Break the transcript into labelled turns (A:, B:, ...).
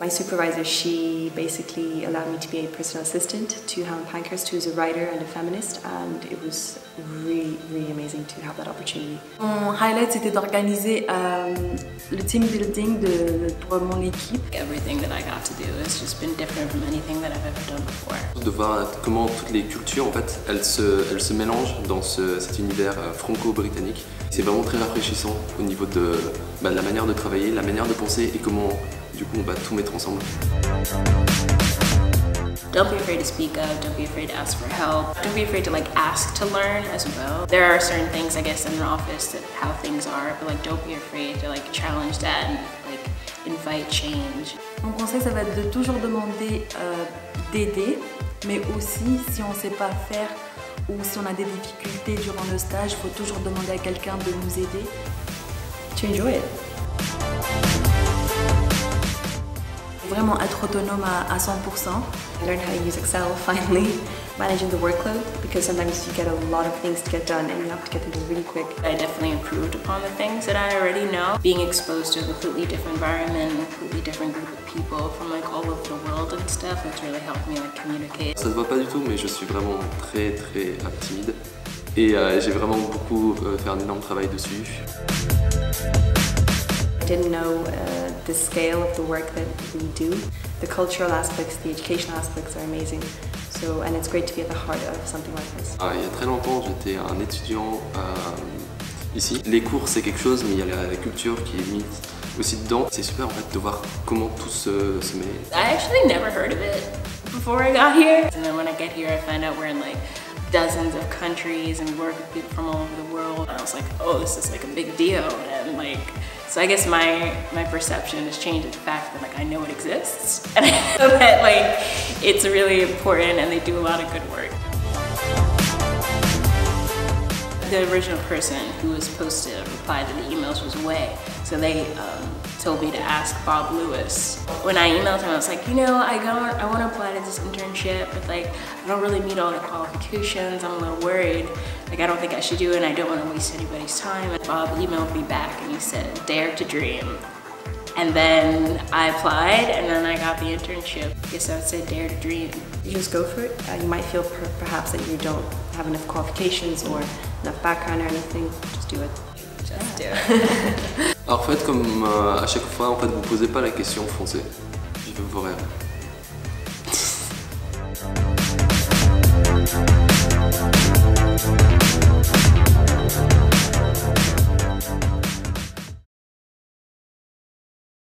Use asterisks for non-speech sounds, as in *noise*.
A: My supervisor, she basically allowed me to be a personal assistant to Helen Pankhurst, who's a writer and a feminist, and it was really, really amazing to have that opportunity.
B: Mon highlight, c'était d'organiser euh, le team building de, pour mon équipe.
C: Everything that I got to do has just been different from anything that I've ever done before.
D: De voir comment toutes les cultures, en fait, elles se, elles se mélangent dans ce, cet univers euh, franco-britannique. C'est vraiment très rafraîchissant au niveau de, bah, de la manière de travailler, la manière de penser et comment du coup on va tout mettre ensemble.
C: Don't be afraid to speak up, don't be afraid to ask for help. Don't be afraid to like ask to learn as well. There are certain things I guess in an office that how things are, but like don't be afraid to like challenge that and like invite change.
B: Mon conseil ça va être de toujours demander euh, d'aider, mais aussi si on ne sait pas faire ou si on a des difficultés durant le stage, il faut toujours demander à quelqu'un de nous aider.
A: To enjoy it.
B: Vraiment être autonome à, à 100%.
A: I learned how to use Excel finally, *laughs* managing the workload because sometimes you get a lot of things to get done and you have to get them done really quick.
C: I definitely improved upon the things that I already know. Being exposed to a completely different environment, a completely different group of people from like all over the world and stuff, it's really helped me like communicate.
D: Ça se voit pas du tout, mais je suis vraiment très très timide et euh, j'ai vraiment beaucoup euh, fait un énorme travail dessus.
A: I didn't know uh, the scale of the work that we do. The cultural aspects, the educational aspects are amazing. So, and it's great to be at the heart of something like this.
D: Ah, il y a très longtemps, j'étais un étudiant euh, ici. Les cours, c'est quelque chose, mais il y a la, la culture qui est mise aussi dedans. C'est super en fait de voir comment tout se, se met.
C: I actually never heard of it before I got here. And then when I get here, I find out we're in like dozens of countries and work with people from all over the world. And I was like, oh, this is like a big deal. And like, so I guess my, my perception has changed the fact that like I know it exists. *laughs* And I know that like it's really important and they do a lot of good work. The original person who was supposed to reply to the emails was away. So they um, told me to ask Bob Lewis. When I emailed him, I was like, you know, I got, I want to apply to this internship, but like, I don't really meet all the qualifications. I'm a little worried. Like, I don't think I should do it, and I don't want to waste anybody's time. And Bob emailed me back, and he said, dare to dream. And then I applied, and then I got the internship. I guess I would say dare to dream.
A: You just go for it. Uh, you might feel per perhaps that you don't have enough qualifications or enough background or anything. Just do it.
C: Just do it. *laughs*
D: Alors faites comme euh, à chaque fois, en fait, vous posez pas la question, foncez. Vivez vos rêves.